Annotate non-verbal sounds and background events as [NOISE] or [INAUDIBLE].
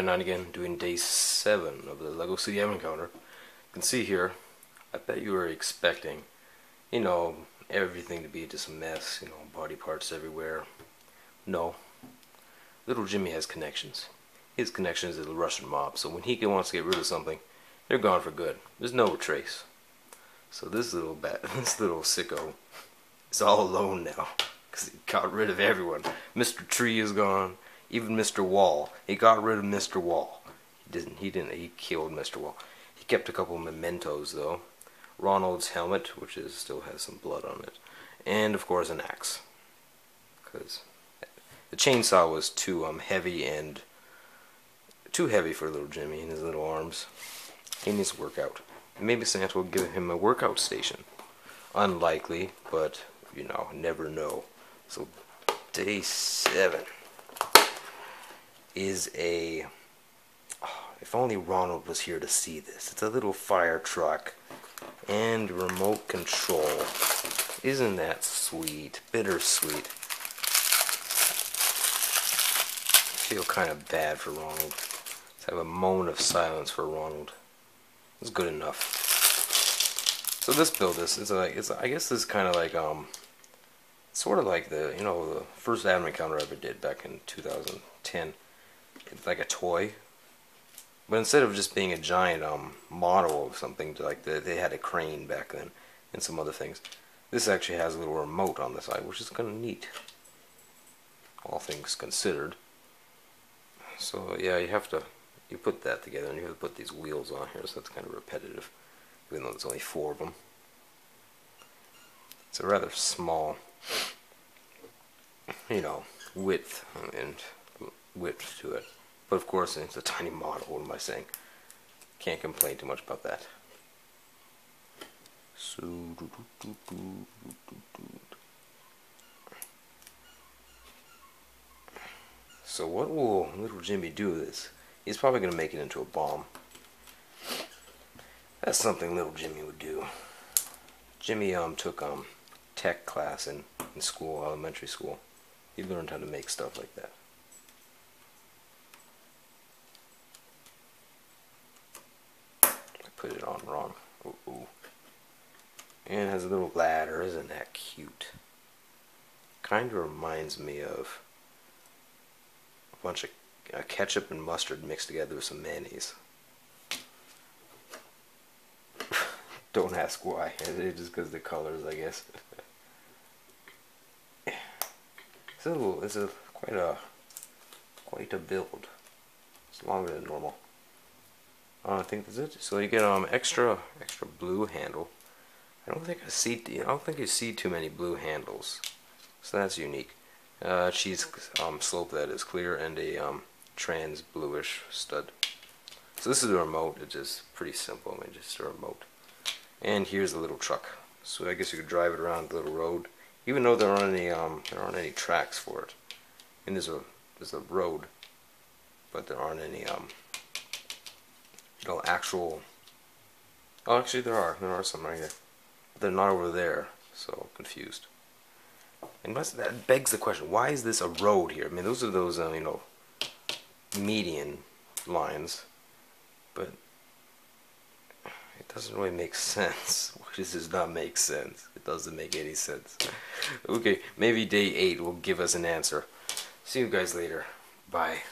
Ryan9 again, doing day 7 of the LEGO Advent Calendar. You can see here, I bet you were expecting, you know, everything to be just a mess, you know, body parts everywhere. No. Little Jimmy has connections. His connections is the Russian mob, so when he wants to get rid of something, they're gone for good. There's no trace. So this little bat, [LAUGHS] this little sicko is all alone now, because he got rid of everyone. Mr. Tree is gone. Even Mr. Wall. He got rid of Mr. Wall. He didn't. He didn't. He killed Mr. Wall. He kept a couple of mementos though. Ronald's helmet, which is still has some blood on it, and of course an axe, because the chainsaw was too um heavy and too heavy for little Jimmy and his little arms. He needs to work out. Maybe Santa will give him a workout station. Unlikely, but you know, never know. So day seven is a. Oh, if only Ronald was here to see this. It's a little fire truck and remote control. Isn't that sweet? Bittersweet. I feel kind of bad for Ronald. Let's have a moment of silence for Ronald. It's good enough. So this build is it's like it's I guess this is kind of like um sort of like the you know the first advent calendar I ever did back in 2010 it's like a toy. But instead of just being a giant um, model of something, like the, they had a crane back then and some other things, this actually has a little remote on the side, which is kind of neat. All things considered. So yeah, you have to you put that together, and you have to put these wheels on here, so that's kind of repetitive, even though there's only four of them. It's a rather small, you know, width and width to it. But of course, it's a tiny model. What am I saying? Can't complain too much about that. So, so what will little Jimmy do with this? He's probably going to make it into a bomb. That's something little Jimmy would do. Jimmy um took um tech class in, in school, elementary school. He learned how to make stuff like that. Put it on wrong. Ooh, ooh. And has a little ladder. Isn't that cute? Kind of reminds me of a bunch of uh, ketchup and mustard mixed together with some mayonnaise. [LAUGHS] Don't ask why. It's just because the colors, I guess. [LAUGHS] little. It's a quite a quite a build. It's longer than normal. Uh, I think that's it. So you get um extra extra blue handle. I don't think I see I don't think you see too many blue handles, so that's unique. Uh, cheese um, slope that is clear and a um, trans bluish stud. So this is the remote. It's just pretty simple. I mean, just a remote. And here's the little truck. So I guess you could drive it around the little road, even though there aren't any um there aren't any tracks for it. And there's a there's a road, but there aren't any um no actual. Oh, actually, there are. There are some right here. They're not over there, so confused. And that begs the question: Why is this a road here? I mean, those are those uh, you know median lines, but it doesn't really make sense. [LAUGHS] This does not make sense. It doesn't make any sense. [LAUGHS] okay, maybe day eight will give us an answer. See you guys later. Bye.